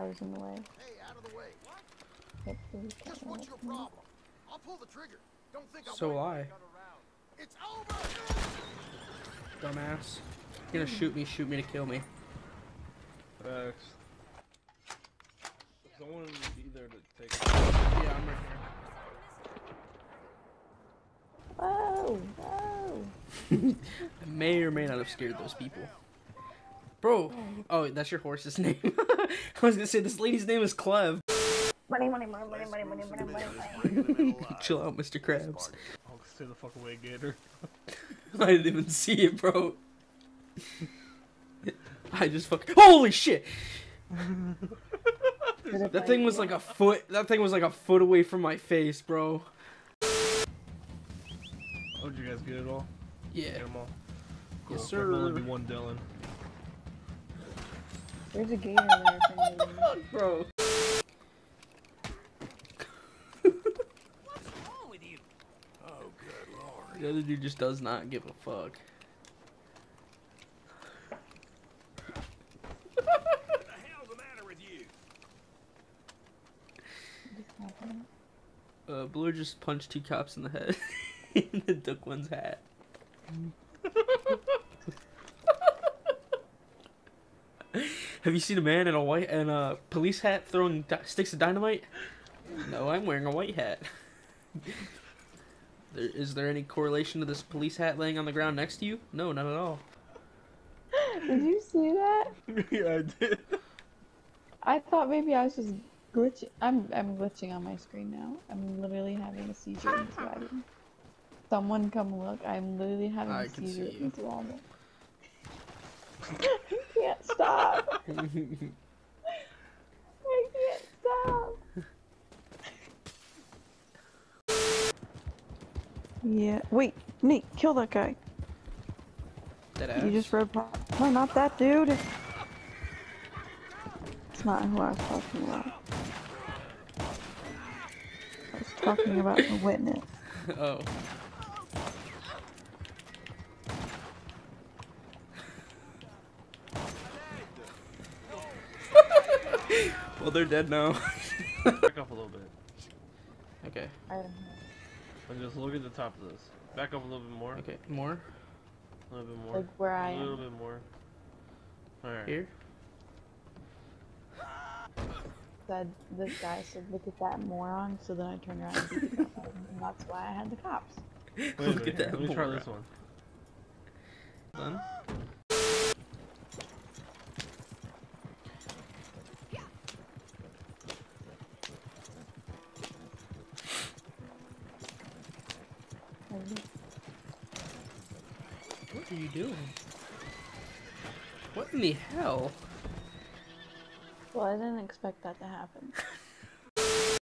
I was in the way. Hey, out of the way. Hopefully, Just what's your problem? I'll pull the trigger. Don't think I'll So wait. will I. It's over. Dumbass. You're gonna shoot me, shoot me to kill me. Facts. Someone be there to take. Yeah, I'm right Whoa! Whoa! I may or may not have scared those people. Bro, oh, that's your horse's name. I was gonna say this lady's name is Clev. Money, money, money, money, money, money, money, money. Chill out, Mr. Krabs. I'll stay the fuck away, Gator. I didn't even see it, bro. I just fuck. holy shit. that thing was like a foot. That thing was like a foot away from my face, bro. Oh, did you guys get it all? Yeah. Get them all. Cool. Yes, sir. There'll only be one Dylan. There's a gator there for me. Bro. What's wrong with you? Oh, good lord. The other dude just does not give a fuck. What the hell the matter with you? Uh, Blue just punched two cops in the head. and took one's hat. Have you seen a man in a white and a police hat throwing sticks of dynamite? No, I'm wearing a white hat. there, is there any correlation to this police hat laying on the ground next to you? No, not at all. Did you see that? yeah, I did. I thought maybe I was just glitching. I'm I'm glitching on my screen now. I'm literally having a seizure. Someone come look. I'm literally having I a can seizure see you. In this wagon. I can't stop. I can't stop. Yeah. Wait, Nate, kill that guy. You just rode past. No, not that dude. It's not who I was talking about. I was talking about the witness. oh. Well, they're dead now. Back up a little bit. okay. I. And just look at the top of this. Back up a little bit more. Okay. More A little bit more. Like where I a little am. bit more. Alright. here. Said this guy said, "Look at that moron." So then I turned around and beat the cop, and that's why I had the cops. Wait Look minute, at that. Let me try this one. Done. What are you doing? What in the hell? Well, I didn't expect that to happen.